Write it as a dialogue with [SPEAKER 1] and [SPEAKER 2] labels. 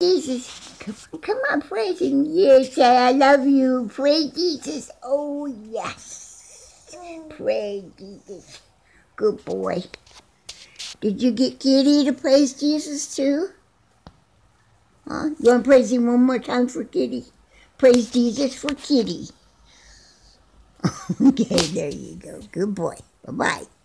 [SPEAKER 1] Jesus, come on, come on, praise him. Yes, say I love you. Praise Jesus. Oh, yes. Praise Jesus. Good boy. Did you get Kitty to praise Jesus too? Huh? You want to praise him one more time for Kitty? Praise Jesus for Kitty. okay, there you go. Good boy. Bye-bye.